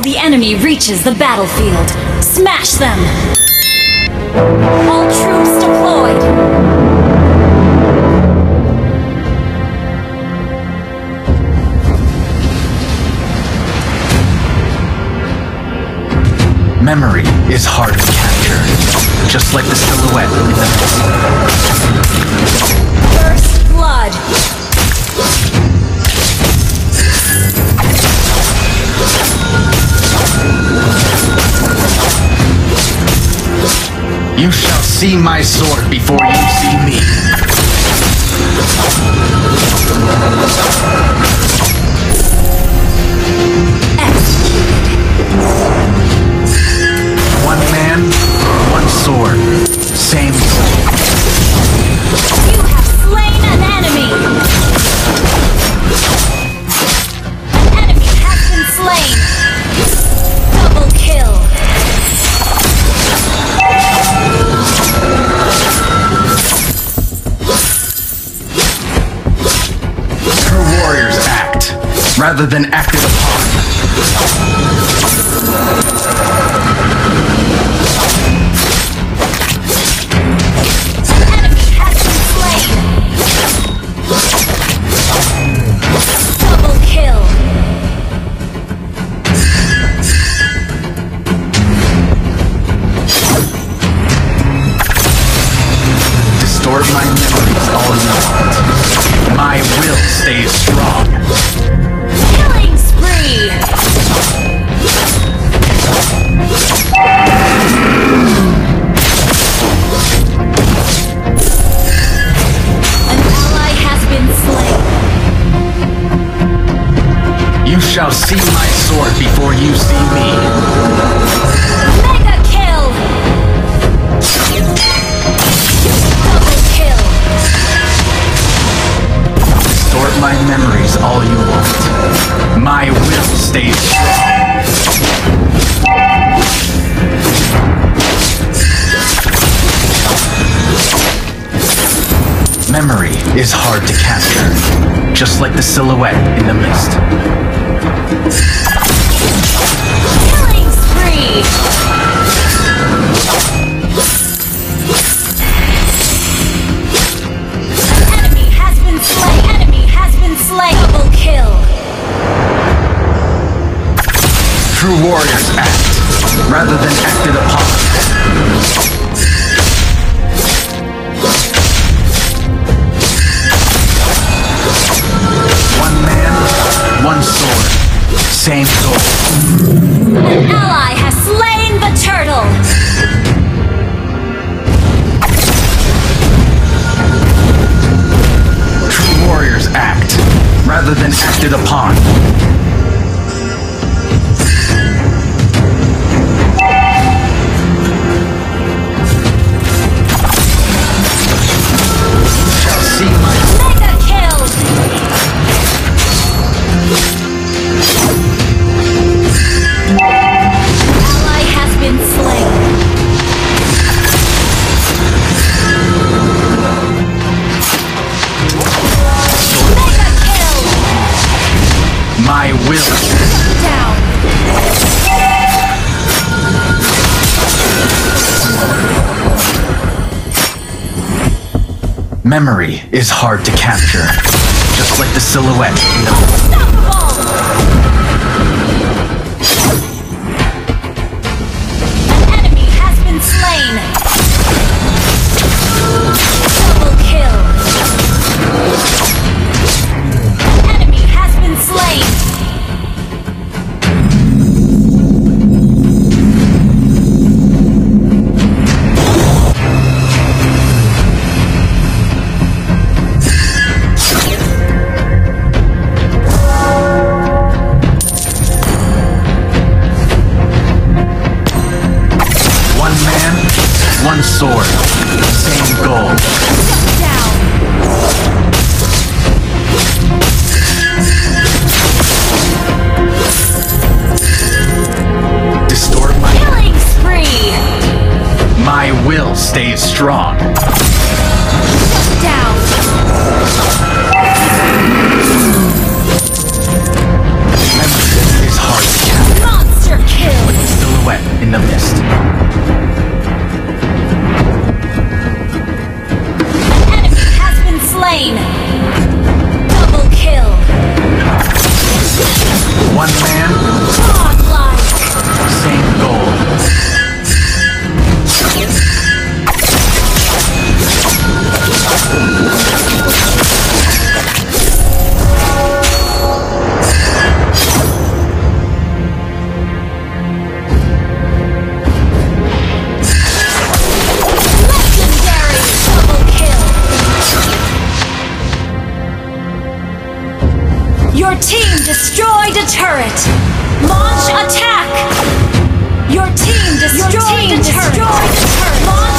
till the enemy reaches the battlefield. Smash them! All troops deployed! Memory is hard to capture, just like the silhouette in the mist. First blood! See my sword before you see me. One man, one sword, rather than acted my memories all want. My will stays strong. You shall see my sword before you see me. Distort my memories all you want. My will stays strong. Memory is hard to capture, just like the silhouette in the mist. Killing spree! Warriors act, rather than acted upon. One man, one sword, same goal. Memory is hard to capture, just like the silhouette. In stays strong. Destroyed a turret. Launch attack. Your team destroyed, a, turret. Launch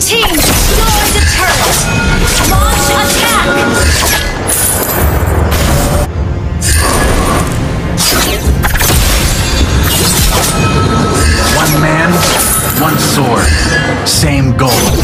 team the turret! Launch attack! One man, one sword, same goal.